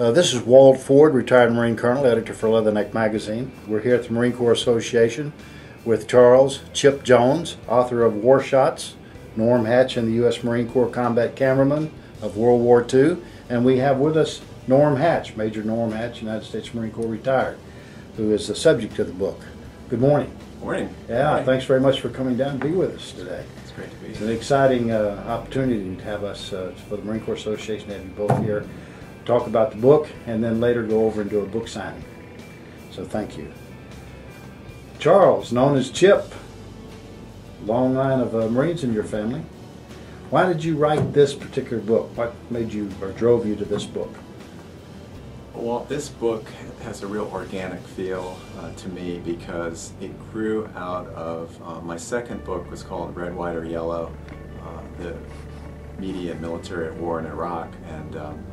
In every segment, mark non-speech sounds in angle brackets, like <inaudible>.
Uh, this is Walt Ford, retired Marine Colonel, editor for Leatherneck Magazine. We're here at the Marine Corps Association with Charles Chip Jones, author of War Shots, Norm Hatch and the U.S. Marine Corps combat cameraman of World War II, and we have with us Norm Hatch, Major Norm Hatch, United States Marine Corps retired, who is the subject of the book. Good morning. Morning. Yeah, Morning. thanks very much for coming down to be with us today. It's great to be It's an exciting uh, opportunity to have us, uh, for the Marine Corps Association, to have you both here, talk about the book, and then later go over and do a book signing. So thank you. Charles, known as Chip, long line of uh, Marines in your family. Why did you write this particular book? What made you or drove you to this book? Well, this book has a real organic feel uh, to me because it grew out of uh, my second book was called Red, White, or Yellow, uh, the media and military at war in Iraq, and um,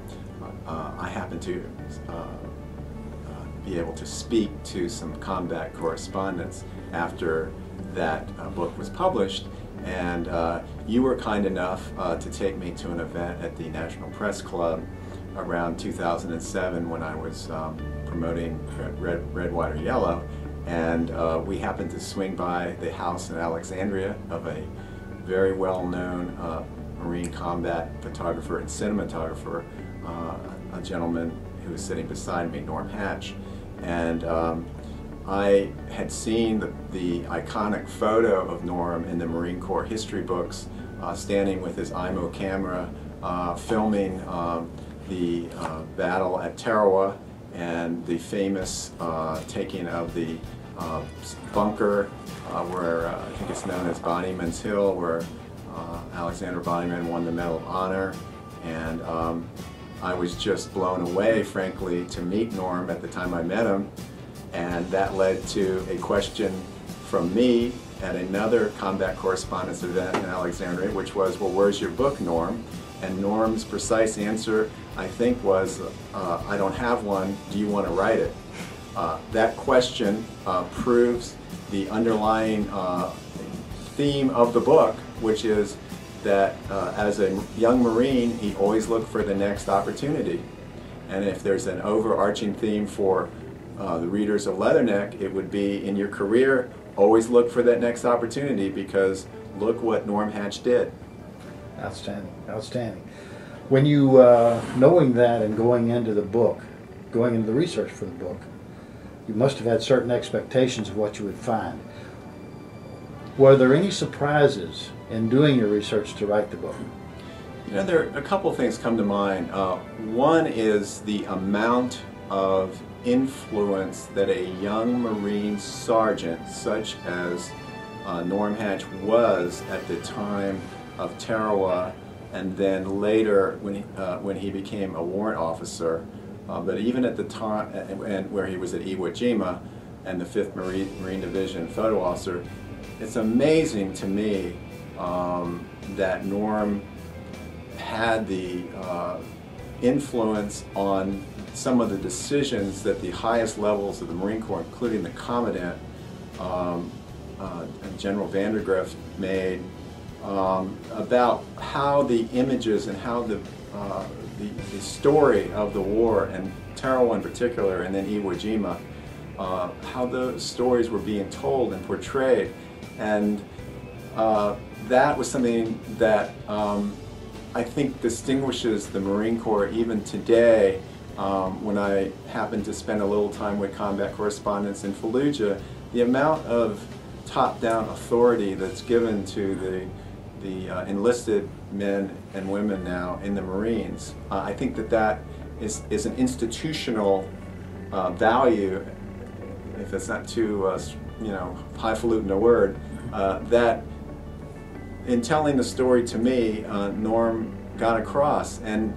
uh, I happened to uh, uh, be able to speak to some combat correspondents after that uh, book was published. And uh, you were kind enough uh, to take me to an event at the National Press Club around 2007 when I was um, promoting Red, Red, White, or Yellow. And uh, we happened to swing by the house in Alexandria of a very well-known uh, Marine combat photographer and cinematographer, uh, a gentleman who was sitting beside me, Norm Hatch. And um, I had seen the, the, iconic photo of Norm in the Marine Corps history books, uh, standing with his Eyemo camera, uh, filming um, the uh, battle at Tarawa and the famous uh, taking of the uh, bunker uh, where I think it's known as Bonnyman's Hill, where Alexander Bonnyman won the Medal of Honor. And um, I was just blown away, frankly, to meet Norm at the time I met him. And that led to a question from me at another combat correspondence event in Alexandria, which was, well, where's your book, Norm? And Norm's precise answer, I think, was, uh, I don't have one, do you want to write it? Uh, that question uh, proves the underlying uh, theme of the book, which is that uh, as a young Marine, he always looked for the next opportunity. And if there's an overarching theme for uh, the readers of Leatherneck, it would be in your career, always look for that next opportunity because look what Norm Hatch did. Outstanding, outstanding. When you, uh, knowing that and going into the book, going into the research for the book, you must have had certain expectations of what you would find. Were there any surprises in doing your research to write the book? You know, there a couple things come to mind. Uh, one is the amount of influence that a young Marine sergeant, such as uh, Norm Hatch was at the time of Tarawa, and then later when he, uh, when he became a warrant officer, uh, but even at the time, and, and where he was at Iwo Jima, and the 5th Marine, Marine Division photo officer, it's amazing to me um, that Norm had the uh, influence on some of the decisions that the highest levels of the Marine Corps, including the Commandant, um, uh, General Vandegrift, made um, about how the images and how the, uh, the, the, story of the war, and Tarawa in particular, and then Iwo Jima, uh, how those stories were being told and portrayed. And uh, that was something that um, I think distinguishes the Marine Corps even today. Um, when I happened to spend a little time with combat correspondents in Fallujah, the amount of top-down authority that's given to the the uh, enlisted men and women now in the Marines, uh, I think that that is, is an institutional uh, value, if it's not too, uh, you know, highfalutin a word, uh, that in telling the story to me, uh, Norm got across. And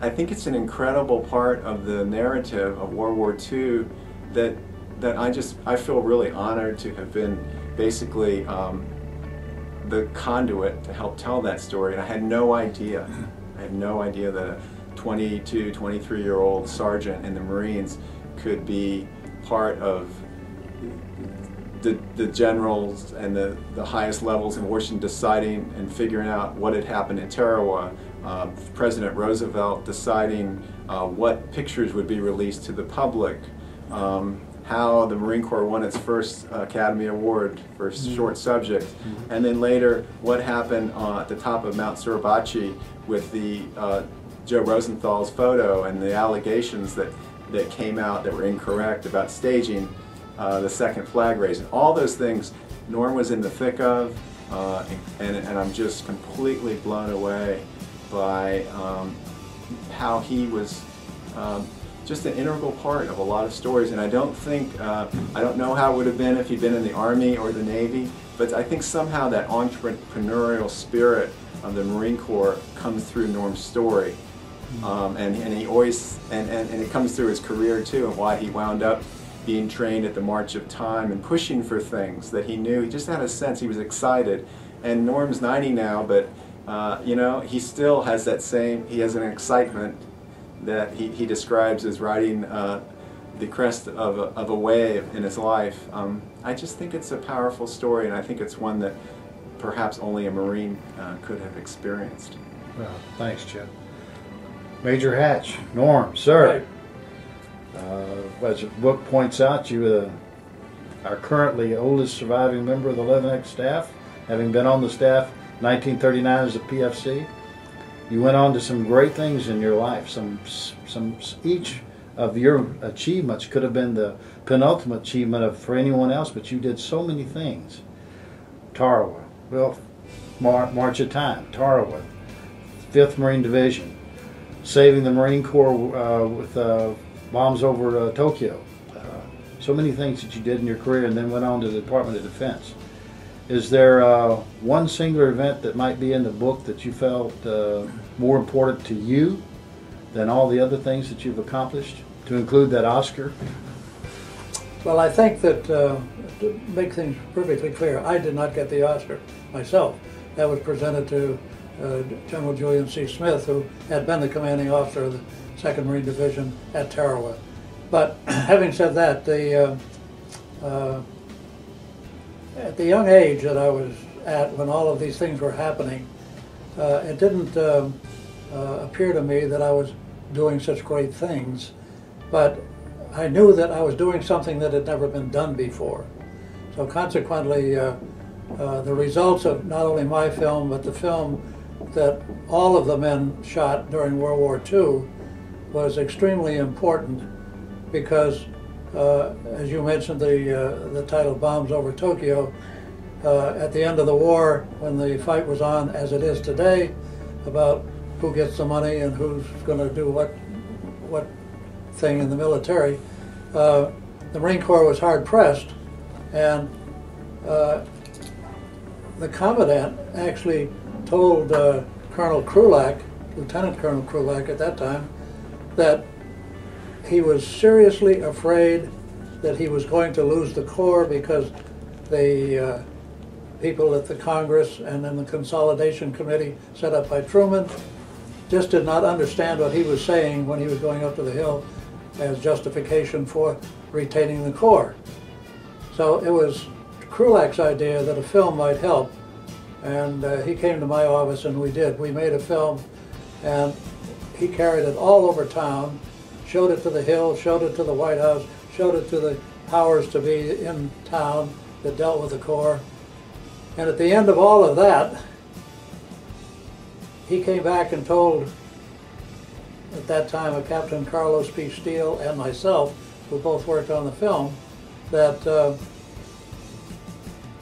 I think it's an incredible part of the narrative of World War II that, that I just, I feel really honored to have been basically um, the conduit to help tell that story. And I had no idea, I had no idea that a 22, 23 year old sergeant in the Marines could be part of the, the generals and the, the highest levels in Washington deciding and figuring out what had happened in Tarawa. Uh, President Roosevelt deciding uh, what pictures would be released to the public, um, how the Marine Corps won its first Academy Award for Mm-hmm. short subject, and then later what happened uh, at the top of Mount Suribachi with the uh, Joe Rosenthal's photo and the allegations that, that came out that were incorrect about staging uh, the second flag raising. All those things Norm was in the thick of, uh, and, and I'm just completely blown away by um, how he was um, just an integral part of a lot of stories. And I don't think, uh, I don't know how it would have been if he'd been in the Army or the Navy, but I think somehow that entrepreneurial spirit of the Marine Corps comes through Norm's story. Um, and, and he always, and, and, and it comes through his career too, and why he wound up being trained at the March of Time and pushing for things that he knew. He just had a sense, he was excited. And Norm's 90 now, but uh, you know, he still has that same, he has an excitement that he, he describes as riding uh, the crest of a, of a wave in his life. Um, I just think it's a powerful story, and I think it's one that perhaps only a Marine uh, could have experienced. Well, thanks, Chip. Major Hatch, Norm, sir. Uh, as the book points out, you uh, are currently oldest surviving member of the Leatherneck staff, having been on the staff 1939 as a PFC. You went on to some great things in your life. Some, some, each of your achievements could have been the penultimate achievement of for anyone else, but you did so many things. Tarawa, well, Mar- March of Time, Tarawa, 5th Marine Division, saving the Marine Corps uh, with uh, bombs over uh, Tokyo. Uh, so many things that you did in your career, and then went on to the Department of Defense. Is there uh, one singular event that might be in the book that you felt uh, more important to you than all the other things that you've accomplished, to include that Oscar? Well, I think that, uh, to make things perfectly clear, I did not get the Oscar myself. That was presented to General Julian C. Smith, who had been the commanding officer of the 2nd Marine Division at Tarawa. But <clears throat> having said that, the, uh, uh, at the young age that I was at when all of these things were happening, uh, it didn't um, uh, appear to me that I was doing such great things. But I knew that I was doing something that had never been done before. So consequently, uh, uh, the results of not only my film, but the film that all of the men shot during World War II was extremely important because, uh, as you mentioned, the, uh, the title Bombs Over Tokyo, uh, at the end of the war, when the fight was on, as it is today, about who gets the money and who's going to do what, what thing in the military, uh, the Marine Corps was hard pressed, and uh, the commandant actually told uh, Colonel Krulak, Lieutenant Colonel Krulak at that time, that he was seriously afraid that he was going to lose the Corps because the uh, people at the Congress and in the Consolidation Committee set up by Truman just did not understand what he was saying when he was going up to the Hill as justification for retaining the Corps. So it was Krulak's idea that a film might help, and uh, he came to my office and we did. We made a film, and he carried it all over town, showed it to the Hill, showed it to the White House, showed it to the powers to be in town that dealt with the Corps. And at the end of all of that, he came back and told at that time a Captain Carlos P. Steele and myself, who both worked on the film, that uh,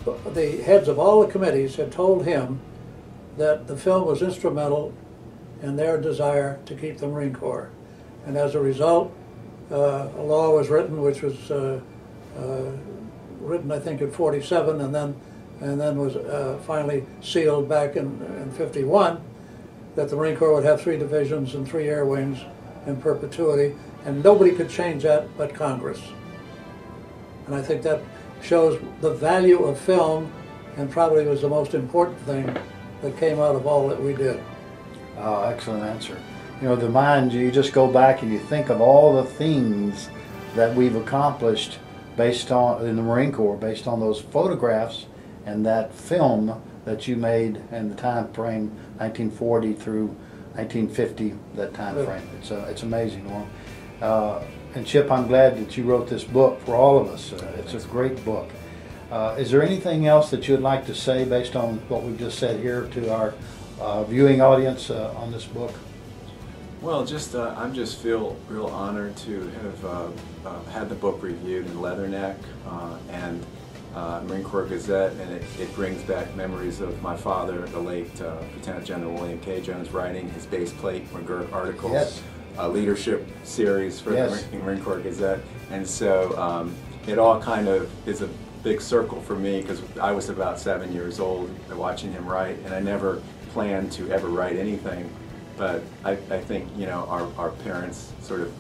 the heads of all the committees had told him that the film was instrumental in their desire to keep the Marine Corps. And as a result, uh, a law was written, which was uh, uh, written, I think, in 47, and then and then was uh, finally sealed back in, in 51, that the Marine Corps would have three divisions and three air wings in perpetuity, and nobody could change that but Congress. And I think that shows the value of film, and probably was the most important thing that came out of all that we did. Oh, excellent answer. You know, the mind, you just go back and you think of all the things that we've accomplished based on, in the Marine Corps, based on those photographs and that film that you made in the time frame 1940 through 1950, that time frame. It's, uh, it's amazing, Norm. Uh, and Chip, I'm glad that you wrote this book for all of us. Uh, it's a great book. Uh, is there anything else that you'd like to say based on what we've just said here to our uh, viewing audience uh, on this book? Well, just uh, I'm just feel real honored to have uh, had the book reviewed in Leatherneck uh, and uh, Marine Corps Gazette, and it, it brings back memories of my father, the late uh, Lieutenant General William K. Jones, writing his Baseplate McGurk articles, Yes. Uh, leadership series for Yes. the Marine Corps Gazette, and so um, it all kind of is a big circle for me because I was about seven years old watching him write, and I never planned to ever write anything. But I, I think you know our, our parents sort of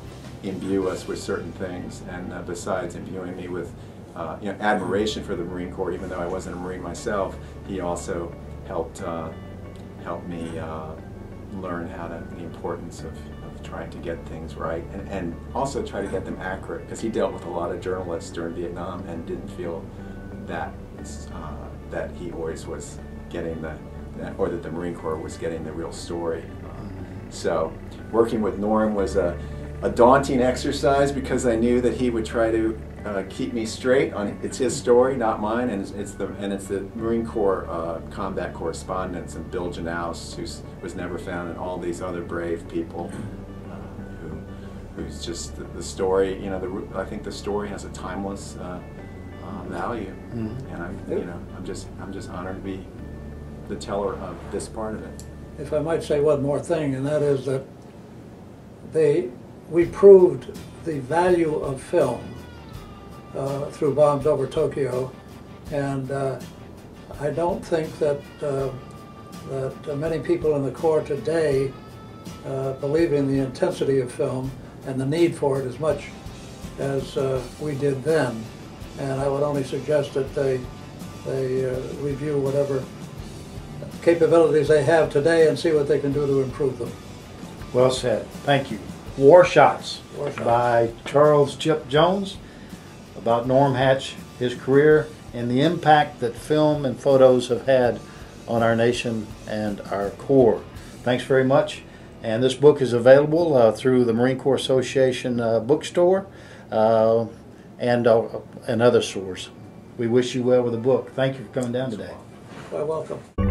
imbue us with certain things, and uh, besides imbuing me with uh, you know admiration for the Marine Corps, even though I wasn't a Marine myself, he also helped uh, help me uh, learn how to the importance of trying to get things right, and, and also try to get them accurate, because he dealt with a lot of journalists during Vietnam and didn't feel that uh, that he always was getting the or that the Marine Corps was getting the real story. So working with Norm was a, a daunting exercise because I knew that he would try to uh, keep me straight on it's his story, not mine, and it's, it's the and it's the Marine Corps uh, combat correspondents and Bill Genaust, who was never found, and all these other brave people who's just the, the story. You know, the, I think the story has a timeless uh, uh, value, Mhm. and I'm you know I'm just I'm just honored to be the teller of this part of it. if I might say one more thing, and that is that they, we proved the value of film uh, through Bombs Over Tokyo, and uh, I don't think that uh, that many people in the Corps today uh, believe in the intensity of film and the need for it as much as uh, we did then. And I would only suggest that they they uh, review whatever capabilities they have today and see what they can do to improve them. Well said. Thank you. War Shots, War Shots. by Charles Chip Jones about Norm Hatch, his career, and the impact that film and photos have had on our nation and our Corps. Thanks very much. And this book is available uh, through the Marine Corps Association uh, bookstore uh, and, uh, and other stores. We wish you well with the book. Thank you for coming down today. Well, welcome.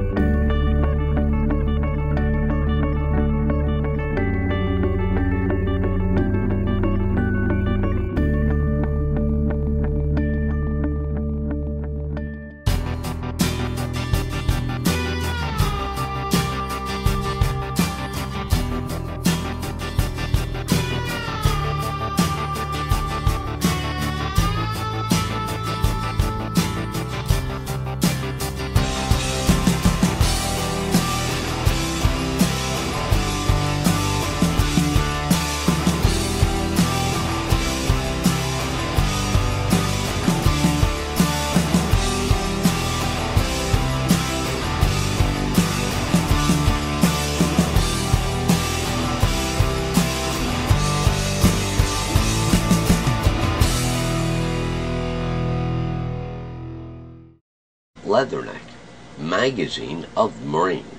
Magazine of Marines.